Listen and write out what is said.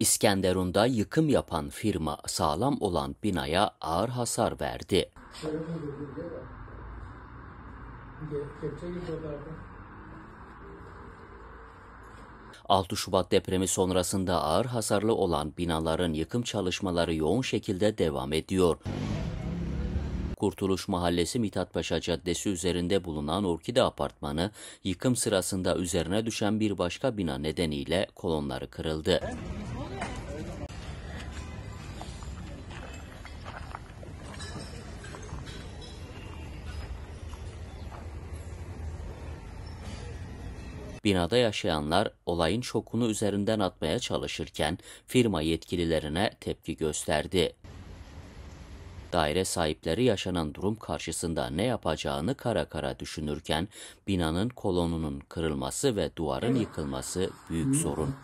İskenderun'da yıkım yapan firma sağlam olan binaya ağır hasar verdi. 6 Şubat depremi sonrasında ağır hasarlı olan binaların yıkım çalışmaları yoğun şekilde devam ediyor. Kurtuluş Mahallesi Mithatpaşa Caddesi üzerinde bulunan Orkide Apartmanı yıkım sırasında üzerine düşen bir başka bina nedeniyle kolonları kırıldı. Binada yaşayanlar olayın şokunu üzerinden atmaya çalışırken firma yetkililerine tepki gösterdi. Daire sahipleri yaşanan durum karşısında ne yapacağını kara kara düşünürken binanın kolonunun kırılması ve duvarın yıkılması büyük sorun.